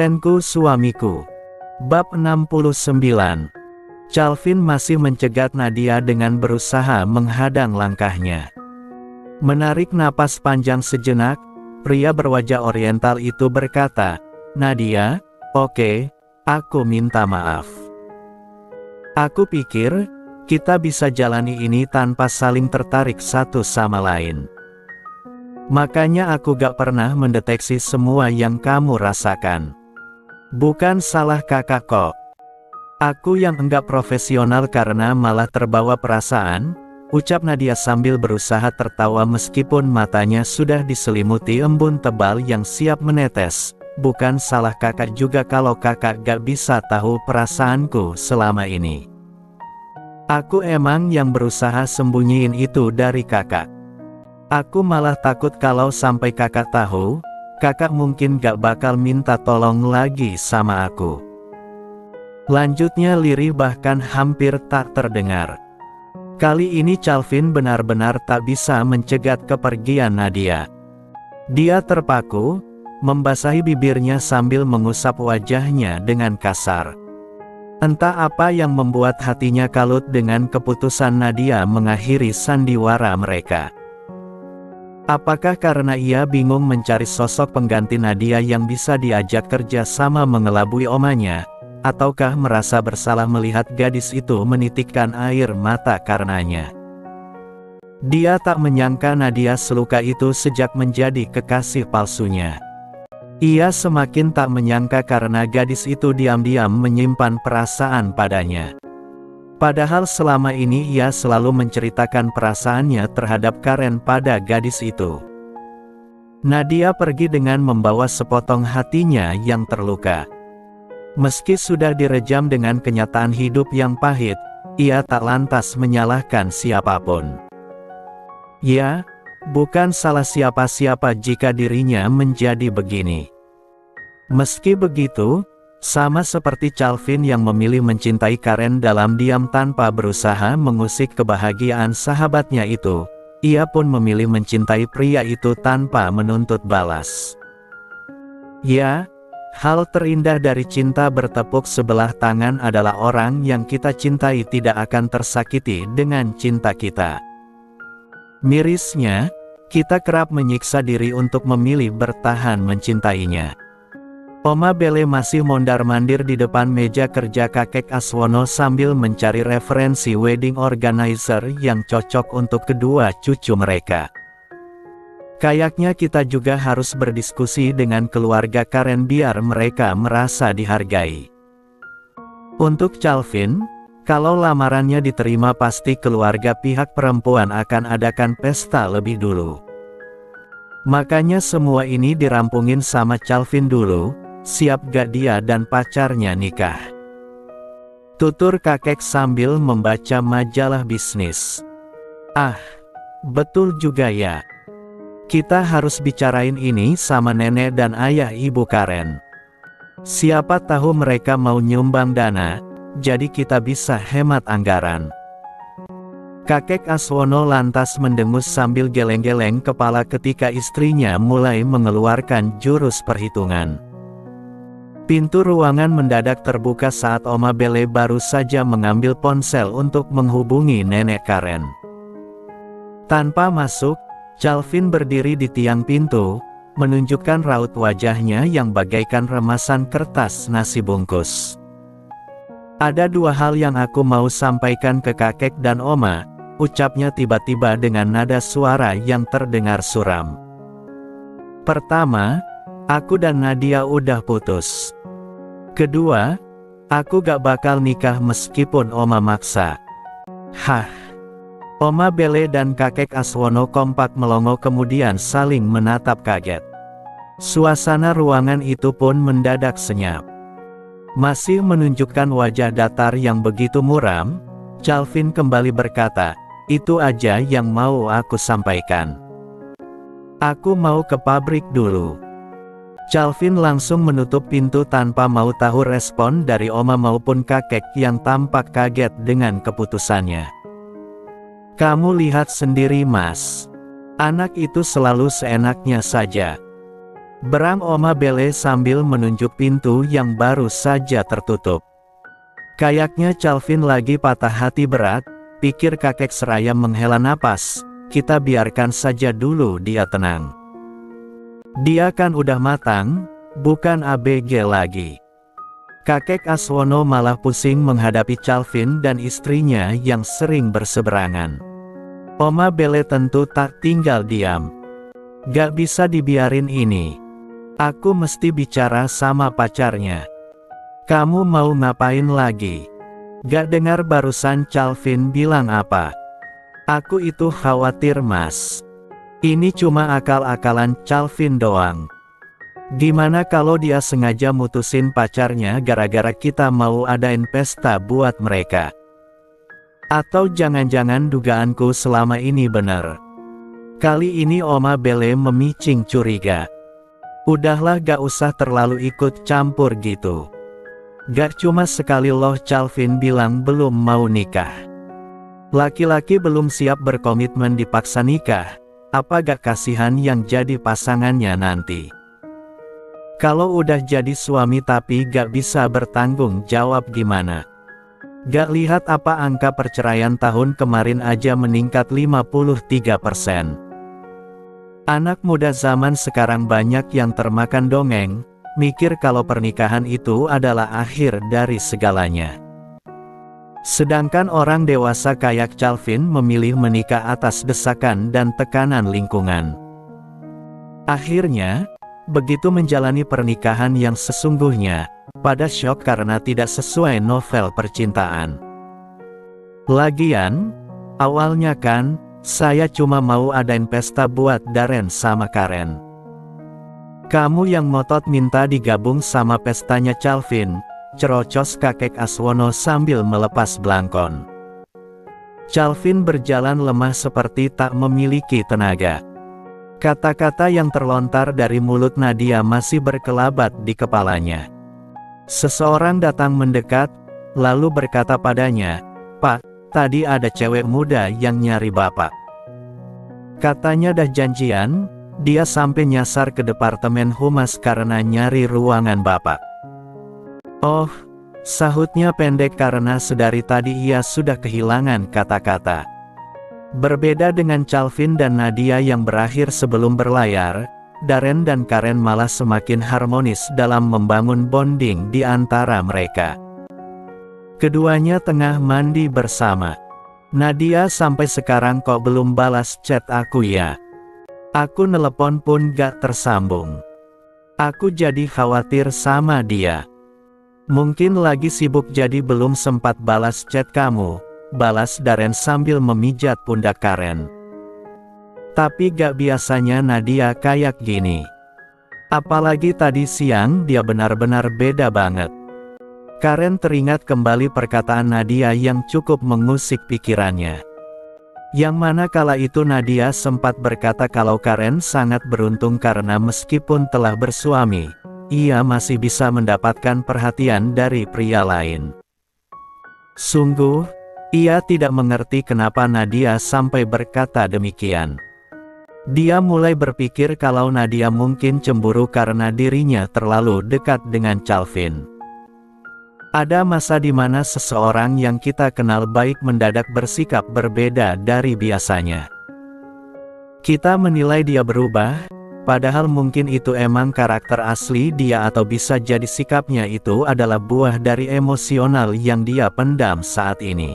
Senku suamiku. Bab 69 Calvin masih mencegat Nadia dengan berusaha menghadang langkahnya. Menarik napas panjang sejenak, pria berwajah oriental itu berkata, Nadia, oke, okay, aku minta maaf. Aku pikir, kita bisa jalani ini tanpa saling tertarik satu sama lain. Makanya aku gak pernah mendeteksi semua yang kamu rasakan. Bukan salah kakak kok. Aku yang enggak profesional karena malah terbawa perasaan, ucap Nadia sambil berusaha tertawa meskipun matanya sudah diselimuti embun tebal yang siap menetes. Bukan salah kakak juga kalau kakak gak bisa tahu perasaanku selama ini. Aku emang yang berusaha sembunyiin itu dari kakak. Aku malah takut kalau sampai kakak tahu, kakak mungkin gak bakal minta tolong lagi sama aku. Lanjutnya lirih bahkan hampir tak terdengar. Kali ini Calvin benar-benar tak bisa mencegat kepergian Nadia. Dia terpaku, membasahi bibirnya sambil mengusap wajahnya dengan kasar. Entah apa yang membuat hatinya kalut dengan keputusan Nadia mengakhiri sandiwara mereka. Apakah karena ia bingung mencari sosok pengganti Nadia yang bisa diajak kerja sama mengelabui omanya, ataukah merasa bersalah melihat gadis itu menitikkan air mata karenanya? Dia tak menyangka Nadia seluka itu sejak menjadi kekasih palsunya. Ia semakin tak menyangka karena gadis itu diam-diam menyimpan perasaan padanya. Padahal selama ini ia selalu menceritakan perasaannya terhadap Karen pada gadis itu. Nadia pergi dengan membawa sepotong hatinya yang terluka. Meski sudah direjam dengan kenyataan hidup yang pahit, ia tak lantas menyalahkan siapa pun. Ya, bukan salah siapa-siapa jika dirinya menjadi begini. Meski begitu, sama seperti Calvin yang memilih mencintai Karen dalam diam tanpa berusaha mengusik kebahagiaan sahabatnya itu, ia pun memilih mencintai pria itu tanpa menuntut balas. Ya, hal terindah dari cinta bertepuk sebelah tangan adalah orang yang kita cintai tidak akan tersakiti dengan cinta kita. Mirisnya, kita kerap menyiksa diri untuk memilih bertahan mencintainya. Oma Bele masih mondar-mandir di depan meja kerja kakek Aswono sambil mencari referensi wedding organizer yang cocok untuk kedua cucu mereka. Kayaknya kita juga harus berdiskusi dengan keluarga Karen biar mereka merasa dihargai. Untuk Calvin, kalau lamarannya diterima pasti keluarga pihak perempuan akan adakan pesta lebih dulu. Makanya semua ini dirampungin sama Calvin dulu, Siap gak dia dan pacarnya nikah? Tutur kakek sambil membaca majalah bisnis. Ah, betul juga ya. Kita harus bicarain ini sama nenek dan ayah ibu Karen. Siapa tahu mereka mau nyumbang dana, jadi kita bisa hemat anggaran. Kakek Aswono lantas mendengus sambil geleng-geleng kepala ketika istrinya mulai mengeluarkan jurus perhitungan. Pintu ruangan mendadak terbuka saat Oma Bele baru saja mengambil ponsel untuk menghubungi nenek Karen. Tanpa masuk, Calvin berdiri di tiang pintu, menunjukkan raut wajahnya yang bagaikan remasan kertas nasi bungkus. Ada dua hal yang aku mau sampaikan ke kakek dan oma, ucapnya tiba-tiba dengan nada suara yang terdengar suram. Pertama, aku dan Nadia udah putus. Kedua, aku gak bakal nikah meskipun Oma maksa. Hah. Oma Bele dan kakek Aswono kompak melongo kemudian saling menatap kaget. Suasana ruangan itu pun mendadak senyap. Masih menunjukkan wajah datar yang begitu muram, Calvin kembali berkata, itu aja yang mau aku sampaikan. Aku mau ke pabrik dulu. Calvin langsung menutup pintu tanpa mau tahu respon dari oma maupun kakek yang tampak kaget dengan keputusannya. Kamu lihat sendiri mas. Anak itu selalu seenaknya saja. Berang Oma Bele sambil menunjuk pintu yang baru saja tertutup. Kayaknya Calvin lagi patah hati berat, pikir kakek seraya menghela napas, kita biarkan saja dulu dia tenang. Dia kan udah matang, bukan ABG lagi. Kakek Aswono malah pusing menghadapi Calvin dan istrinya yang sering berseberangan. Oma Bele tentu tak tinggal diam. Gak bisa dibiarin ini. Aku mesti bicara sama pacarnya. Kamu mau ngapain lagi? Gak dengar barusan Calvin bilang apa? Aku itu khawatir mas. Ini cuma akal-akalan Calvin doang. Gimana kalau dia sengaja mutusin pacarnya gara-gara kita mau adain pesta buat mereka? Atau jangan-jangan dugaanku selama ini benar? Kali ini Oma Bele memicing curiga. Udahlah gak usah terlalu ikut campur gitu. Gak cuma sekali loh Calvin bilang belum mau nikah. Laki-laki belum siap berkomitmen dipaksa nikah, apa gak kasihan yang jadi pasangannya nanti. Kalau udah jadi suami tapi gak bisa bertanggung jawab gimana? Gak lihat apa angka perceraian tahun kemarin aja meningkat 53%. Anak muda zaman sekarang banyak yang termakan dongeng, mikir kalau pernikahan itu adalah akhir dari segalanya. Sedangkan orang dewasa kayak Calvin memilih menikah atas desakan dan tekanan lingkungan. Akhirnya, begitu menjalani pernikahan yang sesungguhnya, pada syok karena tidak sesuai novel percintaan. Lagian, awalnya kan, saya cuma mau adain pesta buat Daren sama Karen. Kamu yang ngotot minta digabung sama pestanya Calvin, cerocos kakek Aswono sambil melepas belangkon. Calvin berjalan lemah seperti tak memiliki tenaga. Kata-kata yang terlontar dari mulut Nadia masih berkelabat di kepalanya. Seseorang datang mendekat, lalu berkata padanya, Pak, Tadi ada cewek muda yang nyari bapak. Katanya dah janjian, dia sampai nyasar ke departemen humas karena nyari ruangan bapak. Oh, sahutnya pendek karena sedari tadi ia sudah kehilangan kata-kata. Berbeda dengan Calvin dan Nadia yang berakhir sebelum berlayar, Darren dan Karen malah semakin harmonis dalam membangun bonding di antara mereka. Keduanya tengah mandi bersama. Nadia sampai sekarang kok belum balas chat aku ya. Aku nelepon pun gak tersambung. Aku jadi khawatir sama dia. Mungkin lagi sibuk jadi belum sempat balas chat kamu, balas Daren sambil memijat pundak Karen. Tapi gak biasanya Nadia kayak gini. Apalagi tadi siang dia benar-benar beda banget. Karen teringat kembali perkataan Nadia yang cukup mengusik pikirannya. Yang mana kala itu Nadia sempat berkata kalau Karen sangat beruntung karena meskipun telah bersuami, ia masih bisa mendapatkan perhatian dari pria lain. Sungguh, ia tidak mengerti kenapa Nadia sampai berkata demikian. Dia mulai berpikir kalau Nadia mungkin cemburu karena dirinya terlalu dekat dengan Calvin. Ada masa di mana seseorang yang kita kenal baik mendadak bersikap berbeda dari biasanya. Kita menilai dia berubah, padahal mungkin itu emang karakter asli dia atau bisa jadi sikapnya itu adalah buah dari emosional yang dia pendam saat ini.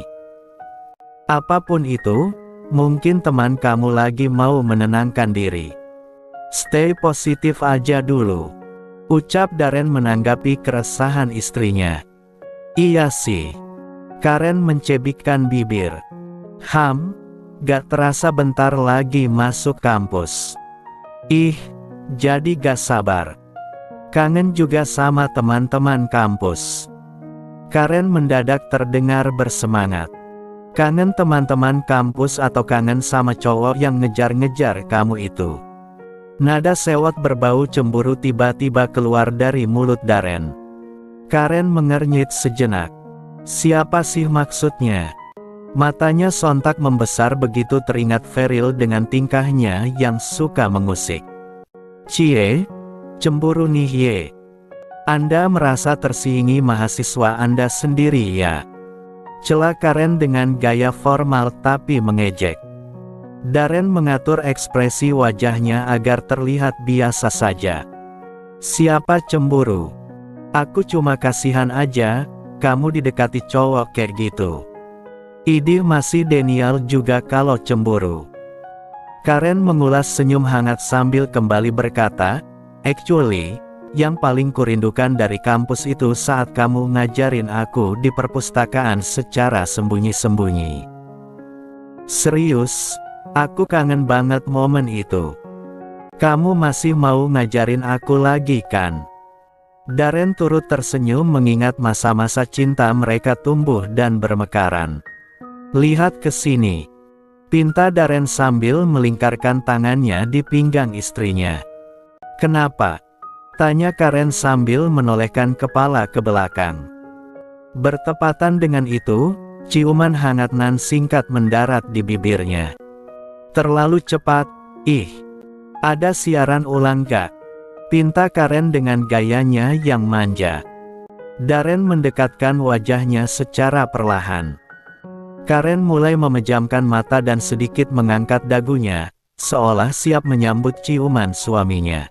Apa pun itu, mungkin teman kamu lagi mau menenangkan diri. Stay positif aja dulu. Ucap Darren menanggapi keresahan istrinya. Iya sih. Karen mencebikkan bibir. Ham, gak terasa bentar lagi masuk kampus. Ih, jadi gak sabar. Kangen juga sama teman-teman kampus. Karen mendadak terdengar bersemangat. Kangen teman-teman kampus atau kangen sama cowok yang ngejar-ngejar kamu itu. Nada sewot berbau cemburu tiba-tiba keluar dari mulut Daren. Karen mengernyit sejenak. Siapa sih maksudnya? Matanya sontak membesar begitu teringat Feril dengan tingkahnya yang suka mengusik. Cie, Cemburu nih ye. Anda merasa tersingi mahasiswa Anda sendiri ya? Celah Karen dengan gaya formal tapi mengejek. Darren mengatur ekspresi wajahnya agar terlihat biasa saja. Siapa cemburu? Aku cuma kasihan aja, kamu didekati cowok kayak gitu. Idi masih Daniel juga kalau cemburu. Karen mengulas senyum hangat sambil kembali berkata, Actually, yang paling kurindukan dari kampus itu saat kamu ngajarin aku di perpustakaan secara sembunyi-sembunyi. Serius, Aku kangen banget momen itu. Kamu masih mau ngajarin aku lagi kan? Darren turut tersenyum mengingat masa-masa cinta mereka tumbuh dan bermekaran. Lihat ke sini. Pinta Darren sambil melingkarkan tangannya di pinggang istrinya. Kenapa? Tanya Karen sambil menolehkan kepala ke belakang. Bertepatan dengan itu, ciuman hangat nan singkat mendarat di bibirnya. Terlalu cepat, ih. Ada siaran ulang gak? Pinta Karen dengan gayanya yang manja. Darren mendekatkan wajahnya secara perlahan. Karen mulai memejamkan mata dan sedikit mengangkat dagunya, seolah siap menyambut ciuman suaminya.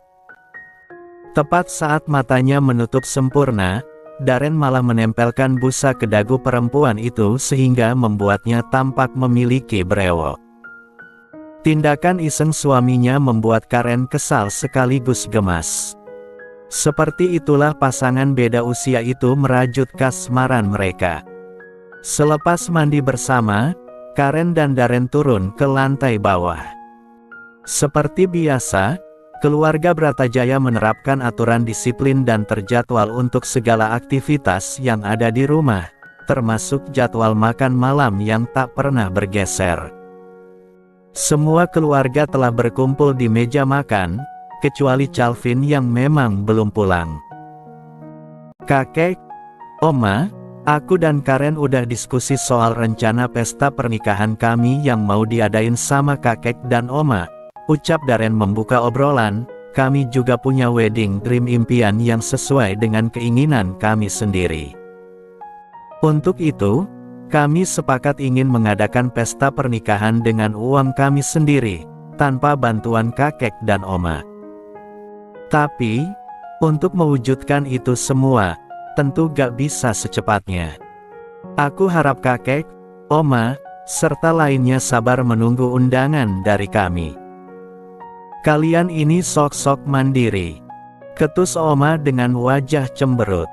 Tepat saat matanya menutup sempurna, Darren malah menempelkan busa ke dagu perempuan itu sehingga membuatnya tampak memiliki brewok. Tindakan iseng suaminya membuat Karen kesal sekaligus gemas. Seperti itulah pasangan beda usia itu merajut kasmaran mereka. Selepas mandi bersama, Karen dan Darren turun ke lantai bawah. Seperti biasa, keluarga Bratajaya menerapkan aturan disiplin dan terjadwal untuk segala aktivitas yang ada di rumah, termasuk jadwal makan malam yang tak pernah bergeser. Semua keluarga telah berkumpul di meja makan, kecuali Calvin yang memang belum pulang. Kakek, Oma, aku dan Karen udah diskusi soal rencana pesta pernikahan kami yang mau diadain sama kakek dan Oma. Ucap Darren membuka obrolan, kami juga punya wedding dream impian yang sesuai dengan keinginan kami sendiri. Untuk itu, kami sepakat ingin mengadakan pesta pernikahan dengan uang kami sendiri, tanpa bantuan kakek dan oma. Tapi, untuk mewujudkan itu semua, tentu gak bisa secepatnya. Aku harap kakek, oma, serta lainnya sabar menunggu undangan dari kami. Kalian ini sok-sok mandiri. Ketus oma dengan wajah cemberut.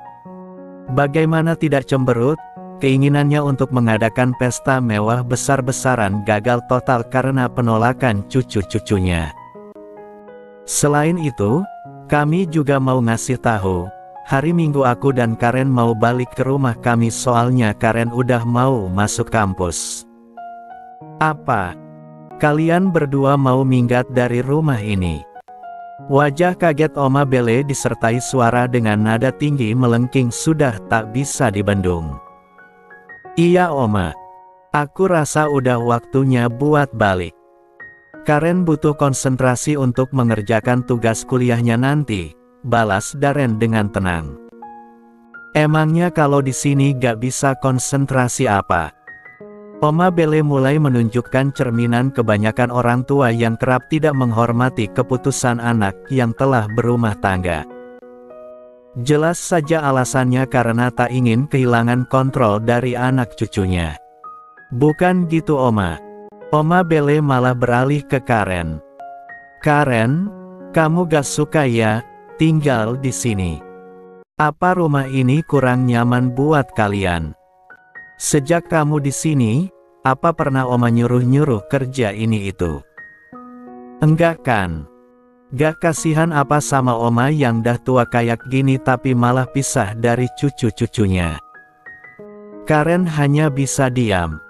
Bagaimana tidak cemberut, Keinginannya untuk mengadakan pesta mewah besar-besaran gagal total karena penolakan cucu-cucunya. Selain itu, kami juga mau ngasih tahu, hari Minggu aku dan Karen mau balik ke rumah kami soalnya Karen udah mau masuk kampus. Apa? Kalian berdua mau minggat dari rumah ini? Wajah kaget Oma Bele disertai suara dengan nada tinggi melengking sudah tak bisa dibendung. Iya Oma. Aku rasa udah waktunya buat balik. Karen butuh konsentrasi untuk mengerjakan tugas kuliahnya nanti, balas Darren dengan tenang. Emangnya kalau di sini gak bisa konsentrasi apa? Oma Bele mulai menunjukkan cerminan kebanyakan orang tua yang kerap tidak menghormati keputusan anak yang telah berumah tangga. Jelas saja alasannya karena tak ingin kehilangan kontrol dari anak cucunya. Bukan gitu Oma. Oma Bele malah beralih ke Karen. Karen, kamu gak suka ya, tinggal di sini. Apa rumah ini kurang nyaman buat kalian? Sejak kamu di sini, apa pernah Oma nyuruh-nyuruh kerja ini itu? Enggak kan? Gak kasihan apa sama oma yang dah tua kayak gini tapi malah pisah dari cucu-cucunya. Karen hanya bisa diam.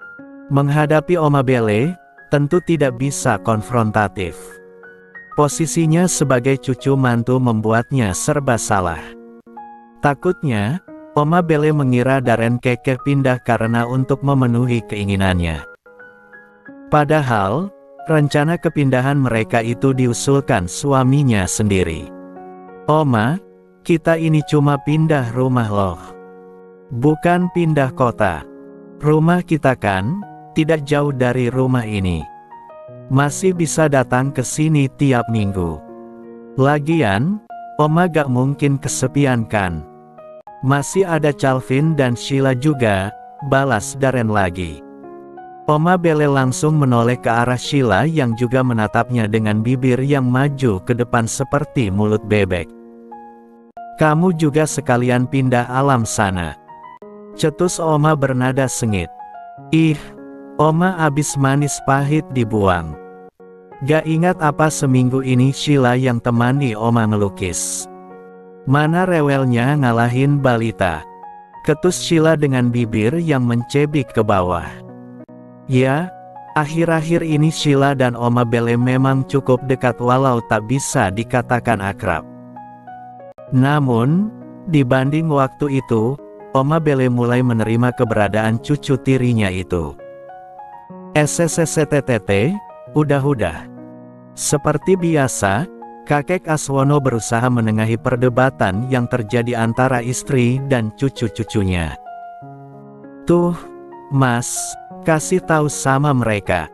Menghadapi oma Bele, tentu tidak bisa konfrontatif. Posisinya sebagai cucu mantu membuatnya serba salah. Takutnya, Oma Bele mengira Darren Keke pindah karena untuk memenuhi keinginannya. Padahal, Rencana kepindahan mereka itu diusulkan suaminya sendiri. Oma, kita ini cuma pindah rumah loh. Bukan pindah kota. Rumah kita kan, tidak jauh dari rumah ini. Masih bisa datang ke sini tiap minggu. Lagian, Oma gak mungkin kesepian kan. Masih ada Calvin dan Sheila juga, balas Darren lagi. Oma Bele langsung menoleh ke arah Sheila yang juga menatapnya dengan bibir yang maju ke depan seperti mulut bebek. Kamu juga sekalian pindah alam sana. Cetus Oma bernada sengit. Ih, Oma abis manis pahit dibuang. Gak ingat apa seminggu ini Sheila yang temani Oma ngelukis. Mana rewelnya ngalahin balita. Ketus Sheila dengan bibir yang mencebik ke bawah. Ya, akhir-akhir ini Sheila dan Oma Bele memang cukup dekat walau tak bisa dikatakan akrab. Namun, dibanding waktu itu, Oma Bele mulai menerima keberadaan cucu tirinya itu. SSSTTT, udah-udah. Seperti biasa, kakek Aswono berusaha menengahi perdebatan yang terjadi antara istri dan cucu-cucunya. Tuh, Mas, Kasih tahu sama mereka.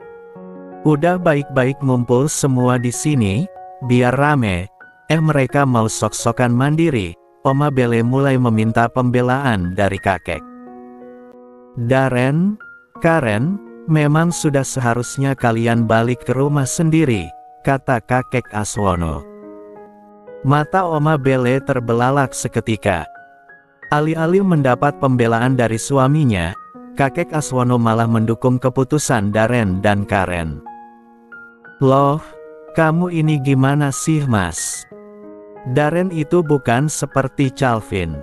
Udah baik-baik ngumpul semua di sini, biar rame. Eh mereka mau sok-sokan mandiri, Oma Bele mulai meminta pembelaan dari kakek. Darren, Karen, memang sudah seharusnya kalian balik ke rumah sendiri, kata kakek Aswono. Mata Oma Bele terbelalak seketika. Alih-alih mendapat pembelaan dari suaminya, kakek Aswono malah mendukung keputusan Daren dan Karen. Loh, kamu ini gimana sih mas? Daren itu bukan seperti Calvin.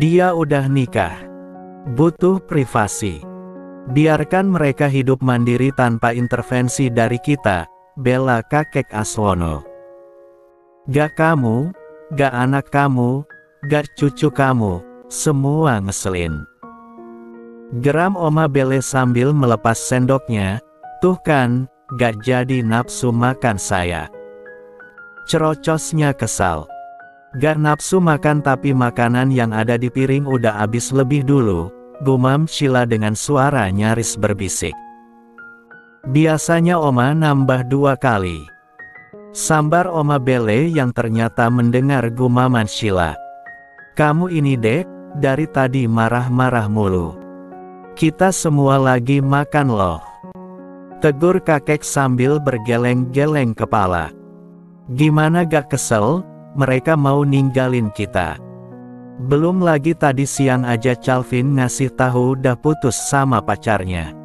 Dia udah nikah. Butuh privasi. Biarkan mereka hidup mandiri tanpa intervensi dari kita, bela kakek Aswono. Gak kamu, gak anak kamu, gak cucu kamu, semua ngeselin. Geram Oma Bele sambil melepas sendoknya, tuh kan, gak jadi nafsu makan saya. Cerocosnya kesal. Gak nafsu makan tapi makanan yang ada di piring udah habis lebih dulu, gumam Sheila dengan suara nyaris berbisik. Biasanya Oma nambah dua kali. Sambar Oma Bele yang ternyata mendengar gumaman Sheila. Kamu ini dek, dari tadi marah-marah mulu. Kita semua lagi makan loh. Tegur kakek sambil bergeleng-geleng kepala. Gimana gak kesel, mereka mau ninggalin kita. Belum lagi tadi siang aja Calvin ngasih tahu udah putus sama pacarnya.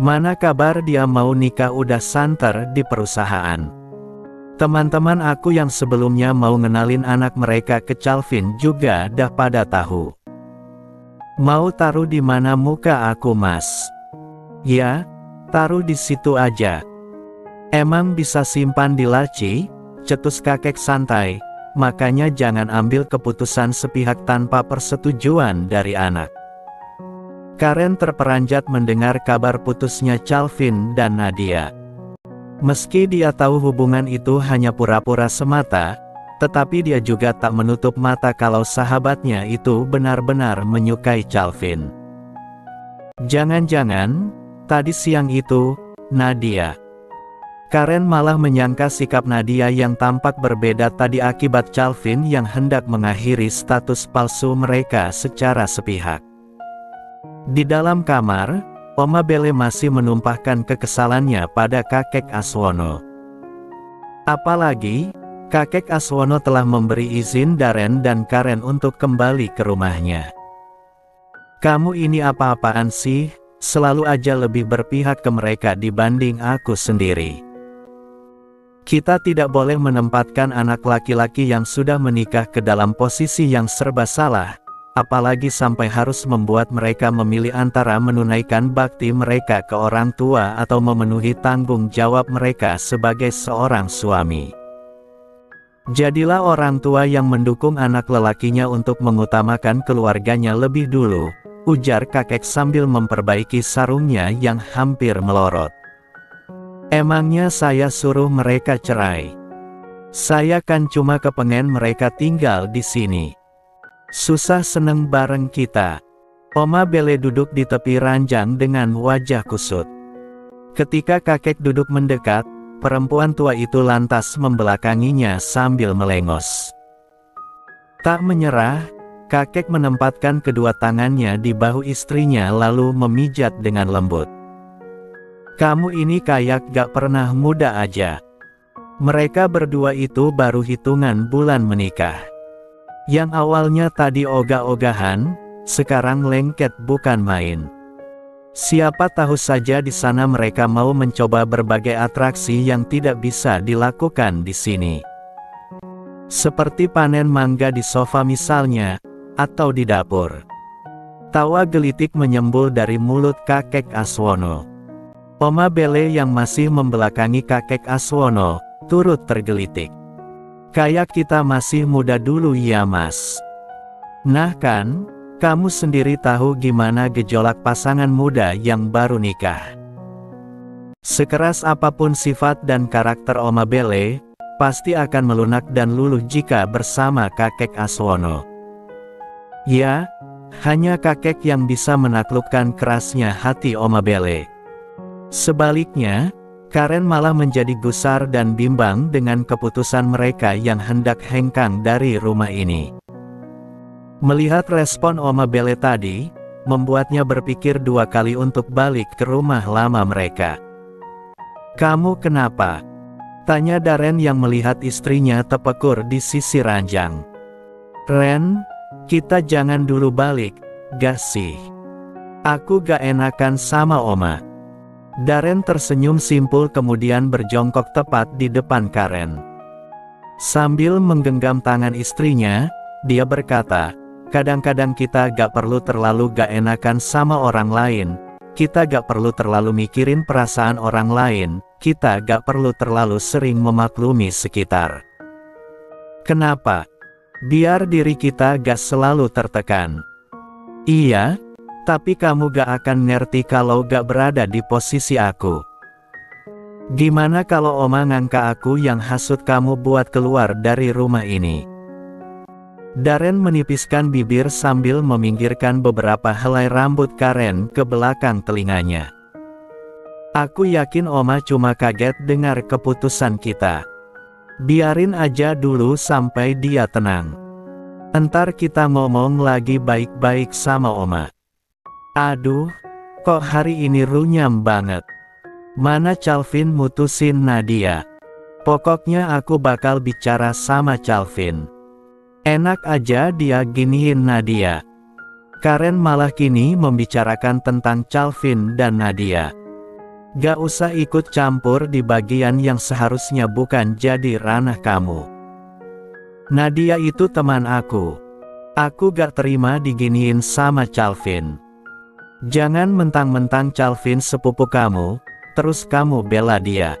Mana kabar dia mau nikah udah santer di perusahaan. Teman-teman aku yang sebelumnya mau ngenalin anak mereka ke Calvin juga dah pada tahu. Mau taruh di mana muka aku mas? Ya, taruh di situ aja. Emang bisa simpan di laci? Cetus kakek santai, makanya jangan ambil keputusan sepihak tanpa persetujuan dari anak. Karen terperanjat mendengar kabar putusnya Calvin dan Nadia. Meski dia tahu hubungan itu hanya pura-pura semata, tetapi dia juga tak menutup mata kalau sahabatnya itu benar-benar menyukai Calvin. Jangan-jangan, tadi siang itu, Nadia. Karen malah menyangka sikap Nadia yang tampak berbeda tadi akibat Calvin yang hendak mengakhiri status palsu mereka secara sepihak. Di dalam kamar, Oma Bele masih menumpahkan kekesalannya pada kakek Aswono. Apalagi, kakek Aswono telah memberi izin Daren dan Karen untuk kembali ke rumahnya. Kamu ini apa-apaan sih, selalu aja lebih berpihak ke mereka dibanding aku sendiri. Kita tidak boleh menempatkan anak laki-laki yang sudah menikah ke dalam posisi yang serba salah, apalagi sampai harus membuat mereka memilih antara menunaikan bakti mereka ke orang tua atau memenuhi tanggung jawab mereka sebagai seorang suami. Jadilah orang tua yang mendukung anak lelakinya untuk mengutamakan keluarganya lebih dulu, ujar kakek sambil memperbaiki sarungnya yang hampir melorot. Emangnya saya suruh mereka cerai? Saya kan cuma kepengen mereka tinggal di sini. Susah seneng bareng kita. Oma Bele duduk di tepi ranjang dengan wajah kusut. Ketika kakek duduk mendekat, perempuan tua itu lantas membelakanginya sambil melengos. Tak menyerah, kakek menempatkan kedua tangannya di bahu istrinya lalu memijat dengan lembut. Kamu ini kayak gak pernah muda aja. Mereka berdua itu baru hitungan bulan menikah. Yang awalnya tadi ogah-ogahan, sekarang lengket bukan main. Siapa tahu saja di sana mereka mau mencoba berbagai atraksi yang tidak bisa dilakukan di sini. Seperti panen mangga di sofa misalnya, atau di dapur. Tawa gelitik menyembul dari mulut kakek Aswono. Oma Bele yang masih membelakangi kakek Aswono, turut tergelitik. Kayak kita masih muda dulu ya mas. Nah kan, kamu sendiri tahu gimana gejolak pasangan muda yang baru nikah. Sekeras apa pun sifat dan karakter Oma Bele, pasti akan melunak dan luluh jika bersama kakek Aswono. Ya, hanya kakek yang bisa menaklukkan kerasnya hati Oma Bele. Sebaliknya, Karen malah menjadi gusar dan bimbang dengan keputusan mereka yang hendak hengkang dari rumah ini. Melihat respon Oma Bele tadi, membuatnya berpikir dua kali untuk balik ke rumah lama mereka. Kamu kenapa? Tanya Daren yang melihat istrinya tepekur di sisi ranjang. Ren, kita jangan dulu balik, gak sih? Aku gak enakan sama Oma. Darren tersenyum simpul kemudian berjongkok tepat di depan Karen. Sambil menggenggam tangan istrinya, dia berkata, kadang-kadang kita gak perlu terlalu gak enakan sama orang lain, kita gak perlu terlalu mikirin perasaan orang lain, kita gak perlu terlalu sering memaklumi sekitar. Kenapa? Biar diri kita gak selalu tertekan. Iya, tapi kamu gak akan ngerti kalau gak berada di posisi aku. Gimana kalau oma ngangka aku yang hasut kamu buat keluar dari rumah ini? Darren menipiskan bibir sambil meminggirkan beberapa helai rambut Karen ke belakang telinganya. Aku yakin oma cuma kaget dengar keputusan kita. Biarin aja dulu sampai dia tenang. Entar kita ngomong lagi baik-baik sama oma. Aduh, kok hari ini runyam banget. Mana Calvin mutusin Nadia? Pokoknya aku bakal bicara sama Calvin. Enak aja dia giniin Nadia. Karen malah kini membicarakan tentang Calvin dan Nadia. Gak usah ikut campur di bagian yang seharusnya bukan jadi ranah kamu. Nadia itu teman aku. Aku gak terima diginiin sama Calvin. Jangan mentang-mentang Calvin sepupu kamu, terus kamu bela dia.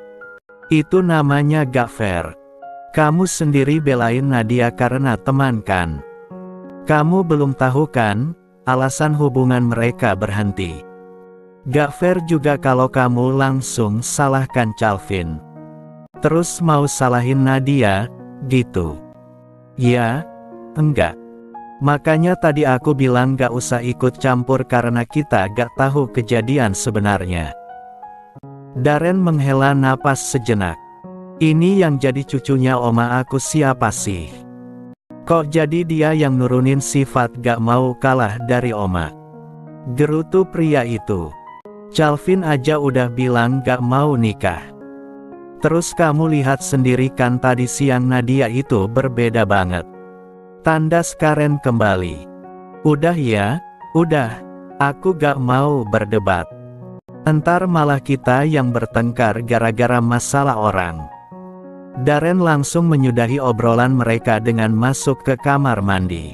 Itu namanya gak fair. Kamu sendiri belain Nadia karena teman kan? Kamu belum tahu kan, alasan hubungan mereka berhenti. Gak fair juga kalau kamu langsung salahkan Calvin. Terus mau salahin Nadia, gitu. Ya, enggak. Makanya tadi aku bilang gak usah ikut campur karena kita gak tahu kejadian sebenarnya. Darren menghela napas sejenak. Ini yang jadi cucunya oma aku siapa sih? Kok jadi dia yang nurunin sifat gak mau kalah dari oma? Gerutu pria itu. Calvin aja udah bilang gak mau nikah. Terus kamu lihat sendiri kan tadi siang Nadia itu berbeda banget. Tandas Karen kembali. Udah ya, udah. Aku gak mau berdebat. Entar malah kita yang bertengkar gara-gara masalah orang. Darren langsung menyudahi obrolan mereka dengan masuk ke kamar mandi.